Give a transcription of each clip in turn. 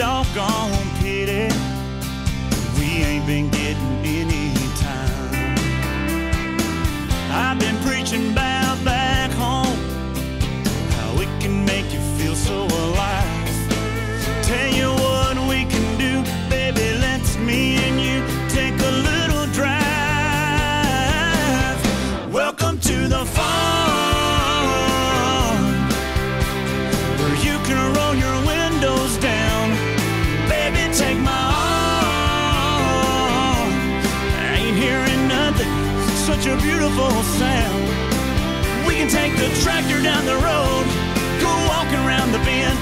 doggone pity we ain't been getting any time. I've been preaching about back home, how it can make you feel so alive. A beautiful sound. We can take the tractor down the road, go walking around the bend,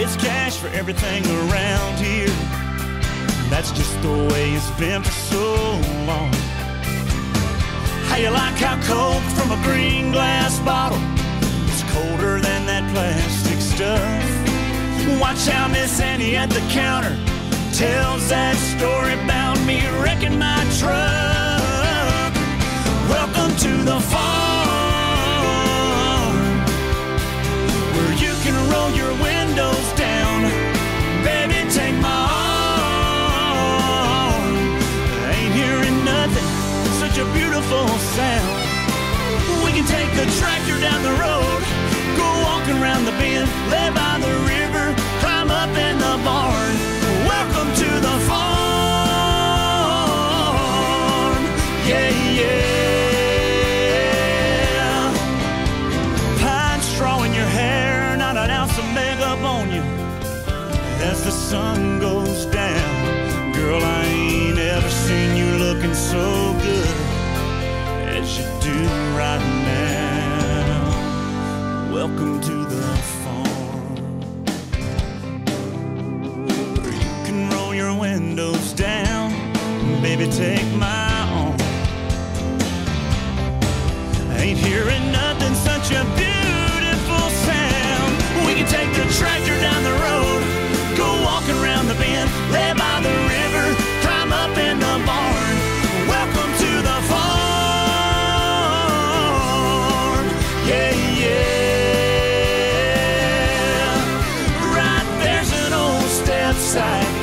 It's cash for everything around here. That's just the way it's been for so long. How you like how coke from a green glass bottle is colder than that plastic stuff? Watch how Miss Annie at the counter tells that story about me wrecking my truck. Welcome to the farm, where you can roll your windows lay by the river, climb up in the barn. Welcome to the farm. Yeah, yeah. Pine straw in your hair, not an ounce of makeup on you. As the sun goes down, girl, I ain't ever seen you looking so good as you do right now. Welcome to such a beautiful sound. We can take the tractor down the road, go the bend, lay by the river, climb up in the barn. Welcome to the farm. Yeah, yeah. Right there's an old step side.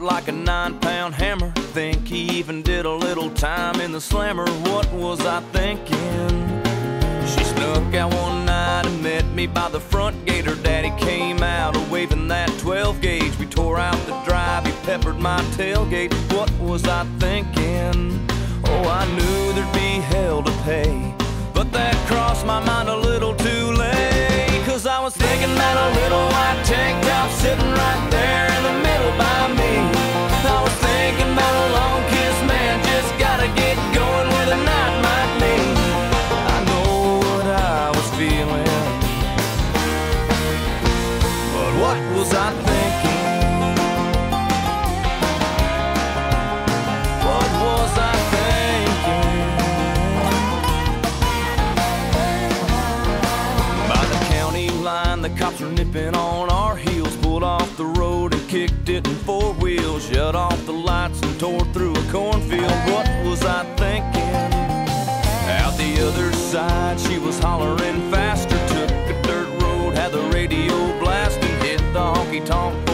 Like a nine pound hammer. Think he even did a little time in the slammer. What was I thinking? She snuck out one night and met me by the front gate. Her daddy came out a waving that 12 gauge. We tore out the drive, he peppered my tailgate. What was I thinking? Oh, I knew there'd be hell to pay. But that crossed my mind hitting four wheels, shut off the lights and tore through a cornfield. What was I thinking? Out the other side, she was hollering faster. Took a dirt road, had the radio blasting, hit the honky tonk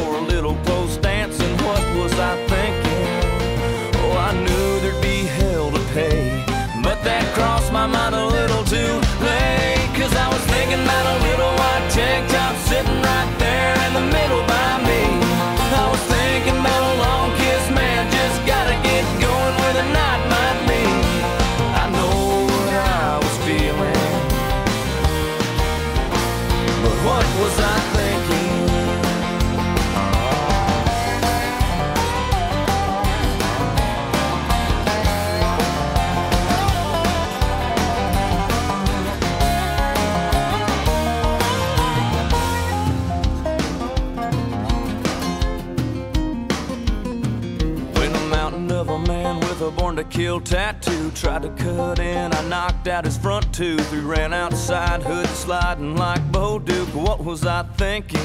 kill tattoo tried to cut in, I knocked out his front tooth. We ran outside, hood sliding like Bo Duke. What was I thinking?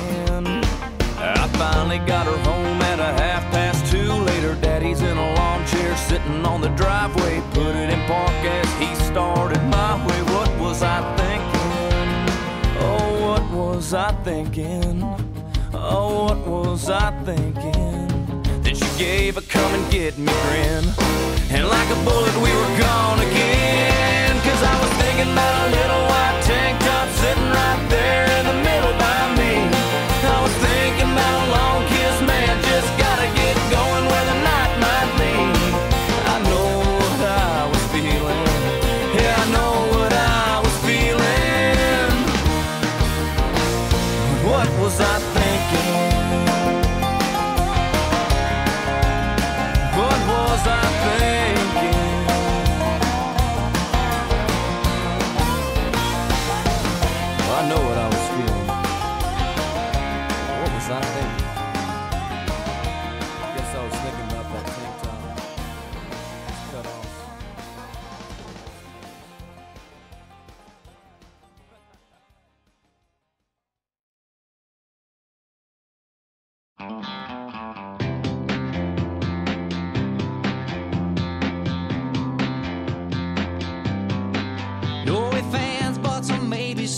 I finally got her home at a half past two. Later, daddy's in a lawn chair sitting on the driveway. Put it in park as he started my way. What was I thinking? Oh, what was I thinking? Oh, what was I thinking? Then she gave a come and get me grin. And like a bullet, we were gone again. Cause I was thinking about a little white tank top sitting right there in the middle by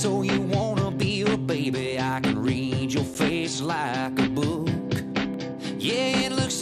So you wanna be a baby? I can read your face like a book. Yeah, it looks